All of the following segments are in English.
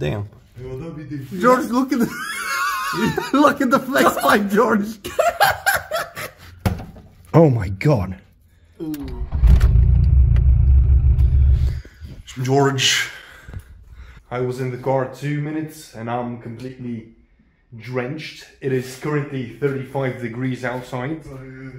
Damn. Ja, da blir det George, look at the look at the flex pipe, George. oh my god. George, I was in the car two minutes and I'm completely drenched. It is currently 35 degrees outside,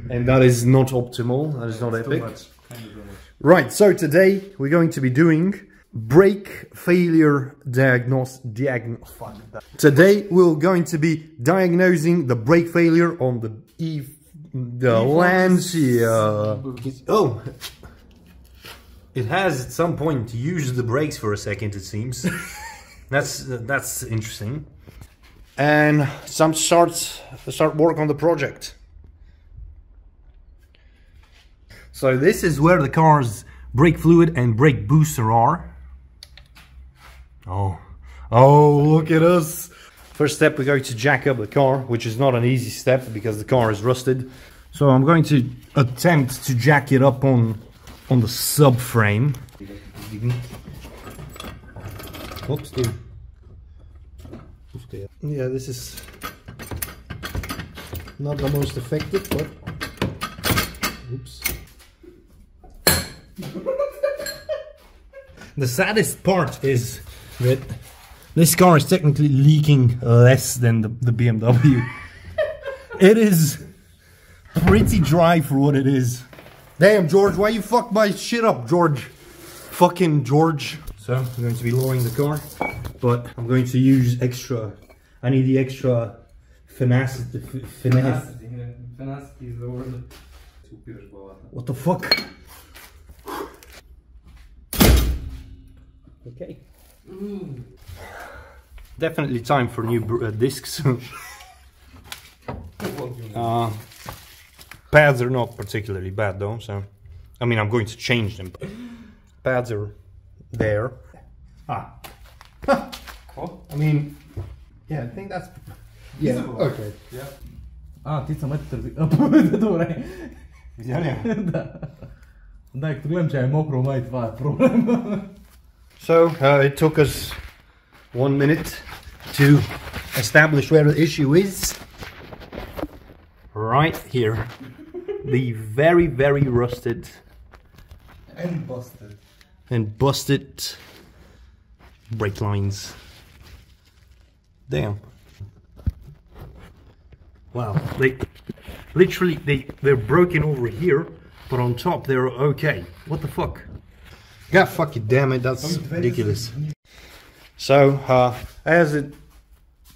and that is not optimal. That is not epic. Kind of too much. Right, so today we're going to be doing brake failure diagnose diagn fuck that. Today we're going to be diagnosing the brake failure on the E the Lancia. Oh. It has at some point used the brakes for a second it seems. that's that's interesting. And some starts start work on the project. So this is where the car's brake fluid and brake booster are. Oh, oh, look at us. First step, we're going to jack up the car, which is not an easy step because the car is rusted. So I'm going to attempt to jack it up on, on the subframe. Oops, dude. Yeah, this is not the most effective, but oops. The saddest part is that this car is technically leaking less than the, the BMW. it is pretty dry for what it is. Damn, George, why you fuck my shit up, George? Fucking George. So, I'm going to be lowering the car, but I'm going to use extra. I need the extra finesse. The f- finesse. Is the word. What the fuck? Okay. Mm. Definitely time for new uh, discs. uh, pads are not particularly bad though, so... I mean, I'm going to change them. Pads are there. Ah. cool. I mean, yeah, I think that's... Yeah, okay. Yeah. A, ti sam eto da dobro. Izjavljam. da. Da, gledam, če je mokro, maj dva, problem. So uh, it took us one minute to establish where the issue is. Right here. The very, very rusted And busted. and busted brake lines. Damn. Wow. They literally they they're broken over here, but on top they're okay. What the fuck? God fucking damn it, that's ridiculous. So, uh, as it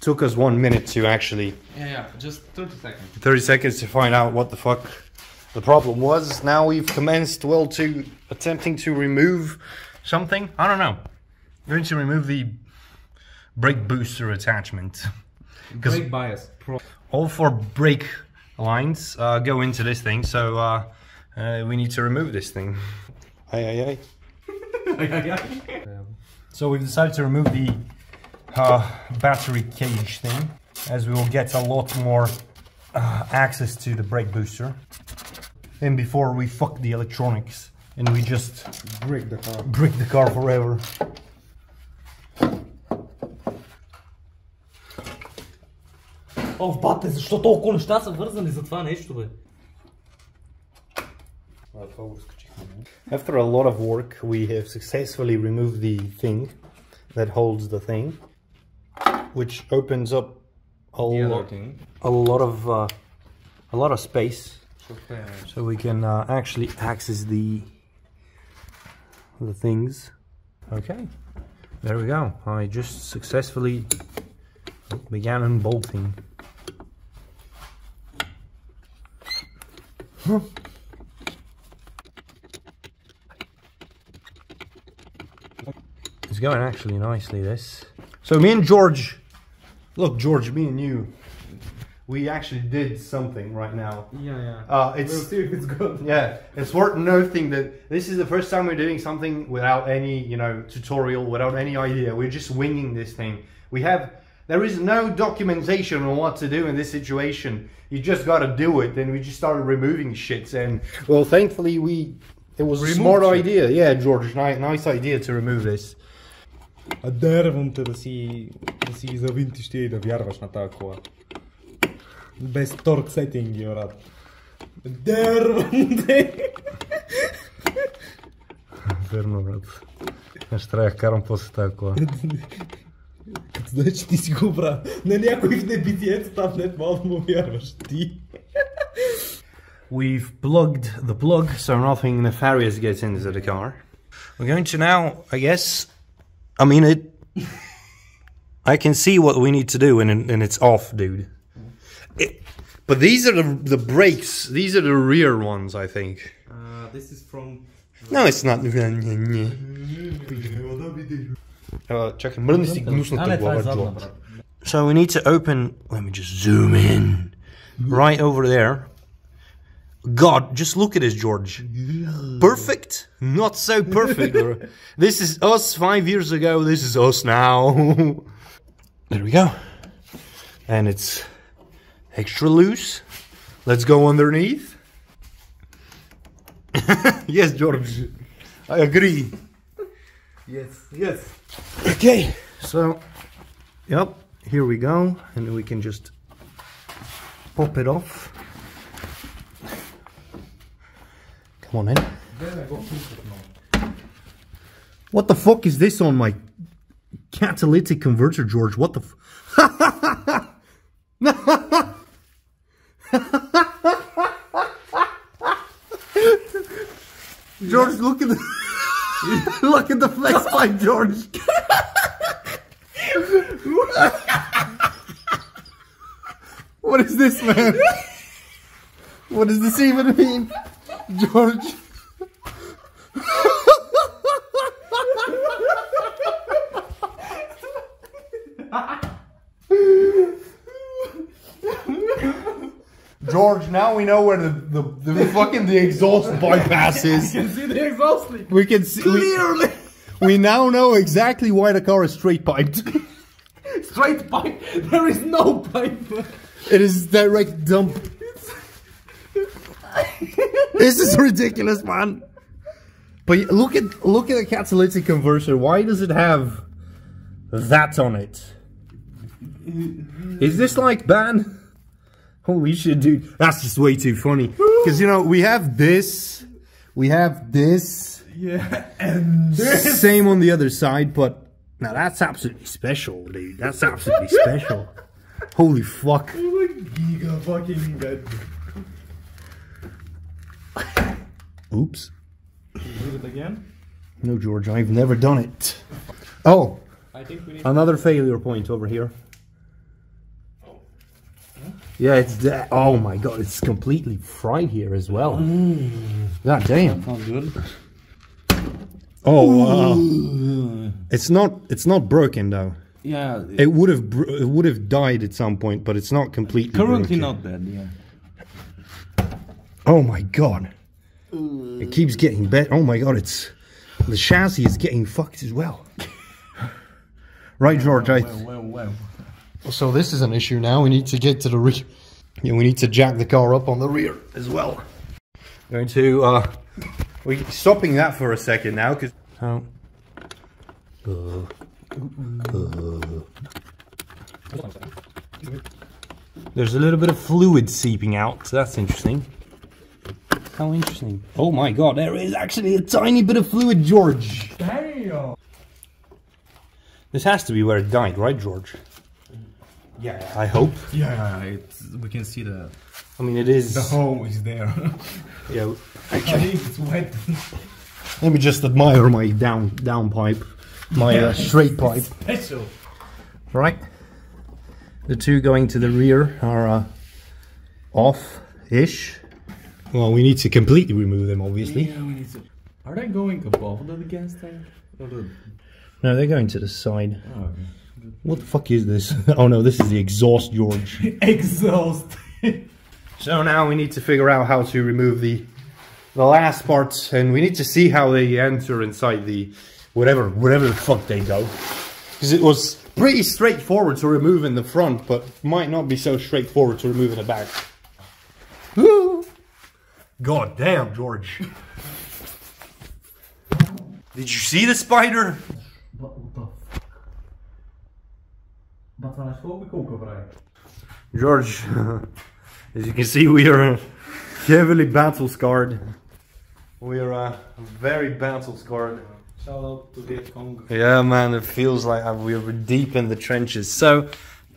took us one minute to actually Yeah, yeah, just 30 seconds. 30 seconds to find out what the fuck the problem was. Now we've commenced, well, to attempting to remove something. I don't know. going to remove the brake booster attachment. Because Brake bias. Pro. all four brake lines uh, go into this thing, so uh, uh, we need to remove this thing. Aye, aye, aye. So we've decided to remove the uh, battery cage thing, as we will get a lot more uh, access to the brake booster. And before we fuck the electronics and we just Break the car. brick the car forever. О, бате, защо толкова неща са вързани за това нещо, бе? after a lot of work, we have successfully removed the thing that holds the thing, which opens up a, lot, thing. a lot of uh, a lot of space, Okay. so we can uh, actually access the the things. Okay, there we go. I just successfully began unbolting. Huh. It's going actually nicely, this. So me and George, look George, me and you, we actually did something right now. Yeah, yeah. Uh, we'll it's see if it's good. yeah, it's worth noting that this is the first time we're doing something without any, you know, tutorial, without any idea. We're just winging this thing. We have, there is no documentation on what to do in this situation. You just got to do it. And we just started removing shit. And well, thankfully we, it was a smart shit. idea. Yeah, George, nice, nice idea to remove this. А дервам те да си, да си ги завинтиш тия и да вярваш на тази кола. Без торк сетинги, брат. Дервам те! Верно, брат. Аз ще трябва да карам после тази кола. Като знаеш, че ти си го правил. На някой в небитието там не мога да му вярваш. Ти. We've plugged the plug so nothing nefarious gets into the car. We're going to now, I guess, I mean it. I can see what we need to do and, and it's off, dude. It, but these are the, the brakes. These are the rear ones, I think. Uh, this is from... No, it's not. Uh, чакай, мръдни си А, гнусната не, това е глава, задна, Джо. брат. So we need to open. Let me just zoom in. Right over there. God, just look at this, George. Perfect? Not so perfect. this is us five years ago. This is us now. there we go. And it's extra loose. Let's go underneath. yes, George. I agree. Yes, yes. Okay, so, yep, here we go, and we can just pop it off. Come on. What the fuck is this on my catalytic converter, George? What the George, look at the look at the flex pipe, George. what is this, man? What does this even mean, George? George, now we know where the, the, the fucking the exhaust bypass is. We can see the exhaust leak. We can see Clearly. We, we now know exactly why the car is straight piped. Straight pipe. There is no pipe. It is direct dump. this is ridiculous, man. But look at look at the catalytic converter. Why does it have that on it? Is this like ban? Holy shit, dude! That's just way too funny. Because you know we have this, we have this, Yeah, and this. same on the other side, but now that's absolutely special, dude. That's absolutely special. Holy fuck. Giga fucking. Oops. Do it again. No, George, I've never done it. Oh, I think we need. another failure point over here. Oh. Yeah, it's that. Oh my god, it's completely fried here as well. Mm. God damn. Not good. Oh wow. It's not. It's not broken though. Yeah, It would have. It would have died at some point, but it's not completely. currently broken. not dead, yeah. Oh my god. It keeps getting better. Oh my god, it's the chassis is getting fucked as well. right, George. I. Well, well. So this is an issue now. We need to get to the rear. Yeah, we need to jack the car up on the rear as well. Going to uh, we stopping that for a second now because. Oh. There's a little bit of fluid seeping out, so that's interesting. How interesting. Oh my god, there is actually a tiny bit of fluid, George. Damn. This has to be where it died, right, George? Yeah. I hope. Yeah, it's, we can see the I mean, it is. the hole is there. Yeah. I think it's wet. Let me just admire my down down pipe, my uh, straight pipe. Special. Right. The two going to the rear are uh, off-ish. Well, we need to completely remove them, obviously. Yeah, we need to. Are they going above the gas tank? The... No, they're going to the side. Oh, okay. What the fuck is this? oh no, this is the exhaust, George. Exhaust. So now we need to figure out how to remove the the last parts, and we need to see how they enter inside the whatever whatever the fuck they go. Because it was pretty straightforward to remove in the front, but might not be so straightforward to remove in the back. Woo! God damn, George. Did you see the spider? What the But when I spoke with Coco, George, as you can see, we are heavily battle scarred. We are uh, very battle scarred. Shout out to Viet Cong. Yeah, man, it feels like uh, we're deep in the trenches. So,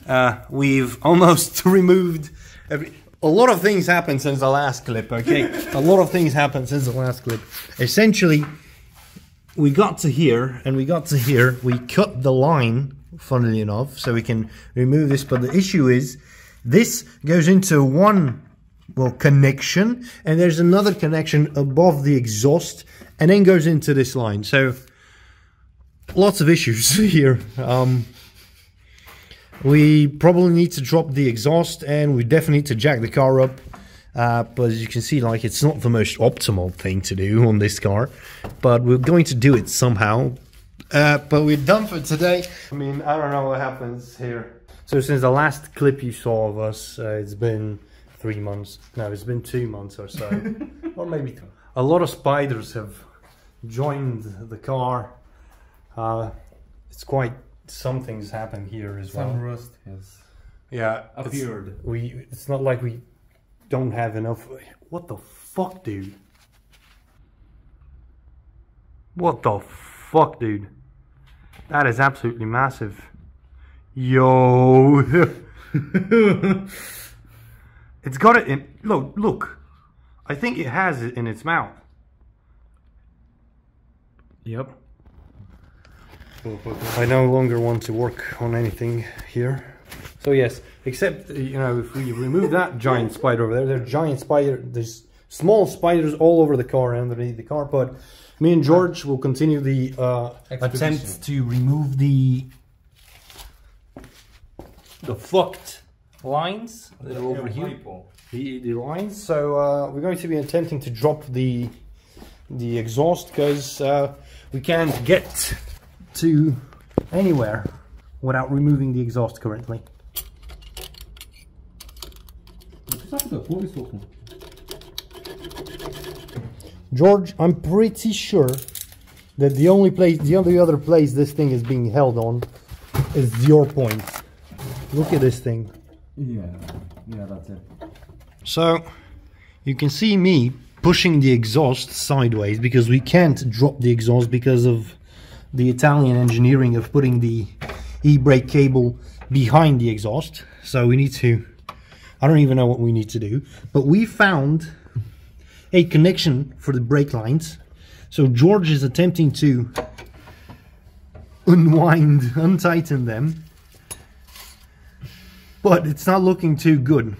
uh, we've almost removed every. A lot of things happened since the last clip, okay? a lot of things happened since the last clip. Essentially, we got to here, and we got to here, we cut the line, funnily enough, so we can remove this. But the issue is, this goes into one well connection and there's another connection above the exhaust and then goes into this line so lots of issues here um, we probably need to drop the exhaust and we definitely need to jack the car up. Uh, but as you can see like it's not the most optimal thing to do on this car but we're going to do it somehow. Uh, but we're done for today. I mean i don't know what happens here. So since the last clip you saw of us uh, it's been three months. No it's been two months or so. Or maybe two. a lot of spiders have joined the car. Uh, it's quite something's happened here as well Some rust has yeah, it's- appeared. we it's not like we don't have enough. What the fuck, dude? What the fuck, dude? That is absolutely massive. Yo. it's got it in. Look, look. I think it has it in its mouth. Yep. I no longer want to work on anything here. So yes, except uh, you know if we remove that giant spider over there, there's giant spider. There's small spiders all over the car underneath the car. But me and George will continue the uh, attempt to remove the the fucked lines that are over here. The, the lines. So uh, we're going to be attempting to drop the the exhaust because uh, we can't get to anywhere without removing the exhaust currently. George, I'm pretty sure that the only place, the only other place this thing is being held on is your point. Look at this thing. Yeah, yeah, that's it. So you can see me pushing the exhaust sideways because we can't drop the exhaust because of the Italian engineering of putting the e-brake cable behind the exhaust. So we need to, I don't even know what we need to do, but we found a connection for the brake lines. So George is attempting to unwind, untighten them, but it's not looking too good.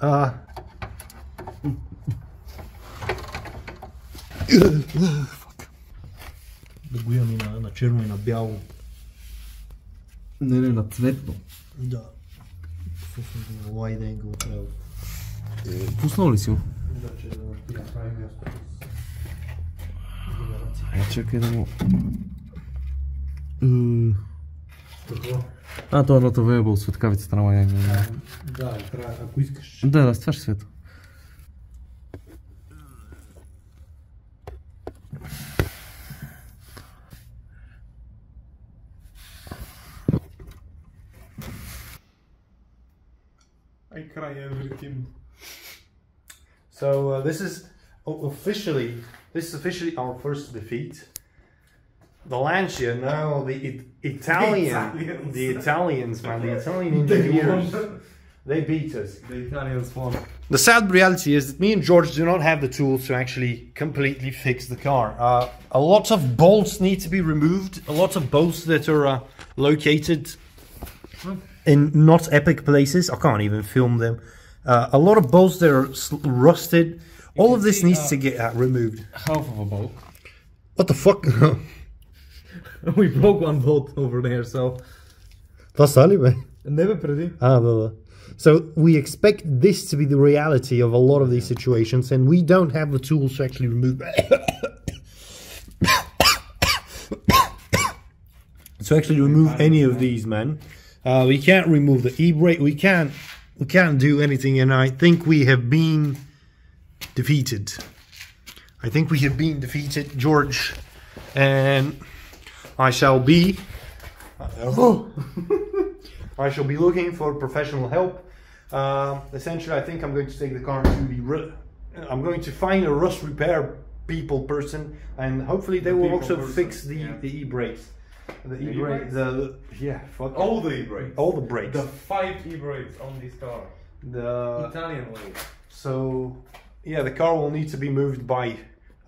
Uh, Богуя ми на, на черно и на бяло. Не, не, на цветно. Да. Wide angle трябва. Пуснал ли си го? Е, чакай да му... М. А, то е било светкавицата на мая. Да, ако искаш. Да, да, с това ще света. I cry every time. So uh, this is officially, this is officially our first defeat. The Lancia, no, the it, Italian, Italians. the Italians, man, the Italian engineers, they beat us. The Italians won. The sad reality is that me and George do not have the tools to actually completely fix the car. Uh, a lot of bolts need to be removed. A lot of bolts that are uh, located in not epic places. I can't even film them. Uh, a lot of bolts that are s- rusted. All of this see, needs uh, to get uh, removed. Half of a boat. What the fuck? we broke one boat over there, so... Vad sa ni? Never pretty. Ah, blah, blah. So we expect this to be the reality of a lot of these situations, and we don't have the tools to actually remove. that. to actually remove any of these, man. Uh, we can't remove the e-brake. We can't. We can't do anything, and I think we have been defeated. I think we have been defeated, George, and I shall be. I shall be looking for professional help. Uh, essentially, I think I'm going to take the car to the. I'm going to find a rust repair people person, and hopefully they The will also person, fix the yeah. the e brakes. The e brake, the yeah, fuck All the e-brakes. all the brakes. The five e-brakes on this car. The Italian way. so yeah, the car will need to be moved by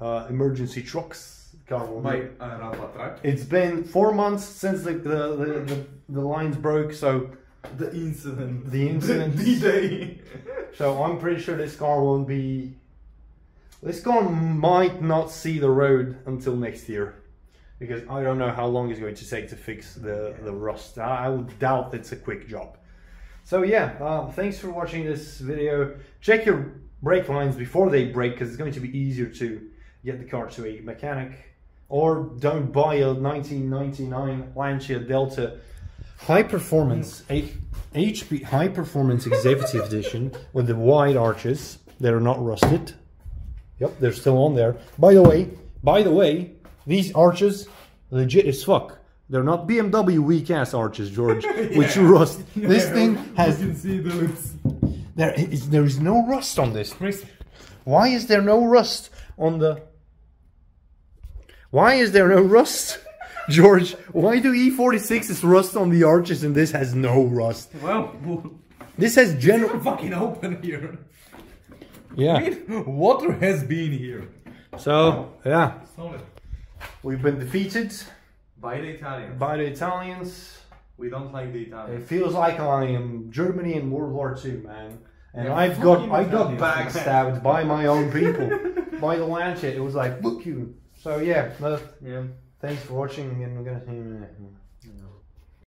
uh, emergency trucks. The car will By need- truck. It's been four months since the the, the, the, the lines broke, so The incident. The incident. The D-Day. so I'm pretty sure this car won't be. This car might not see the road until next year, because I don't know how long it's going to take to fix the the rust. I, I would doubt it's a quick job. So yeah, uh, thanks for watching this video. Check your brake lines before they break, because it's going to be easier to get the car to a mechanic. Or don't buy a 1999 Lancia Delta high performance a HP high performance executive edition with the wide arches. They're not rusted. Yep, they're still on there. By the way, by the way, these arches legit as fuck. They're not BMW weak ass arches, George, which rust. This thing has You can see looks. there is there is no rust on this. Why is there no rust on the? Why is there no rust, George? Why do E46s rust on the arches and this has no rust? Well, This has general. fucking open here. Yeah. Water has been here. So yeah, Solid. We've been defeated By the Italians. by the Italians. We don't like the Italians. It feels like I am Germany in World War II, man. And Yeah, I've got I got backstabbed by my own people, by the Lancet. It was like, book you. So yeah, no, Yeah. thanks for watching, and we're gonna see you.